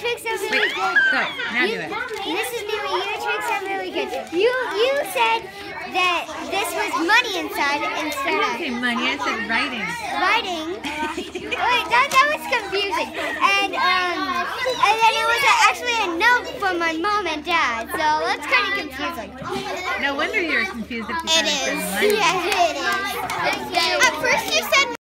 tricks are really Wait, good. go. Now you, do it. Mrs. Newey, your tricks are really good. You you said that this was money inside I instead didn't of say money, I said writing. writing. Wait, that, that was confusing. And um, and then it was actually a note from my mom and dad. So that's kind of confusing. No wonder you're confused if you It is. money. Yes, it is.